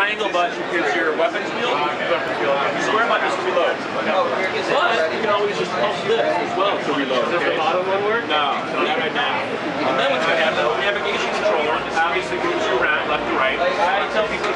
triangle button is your weapons wheel. Square button is to reload. But you can always just pulse this as well to reload. Does the bottom one work? No, not right now. And then what's going to happen, the navigation controller, this obviously moves you around left to right. I tell people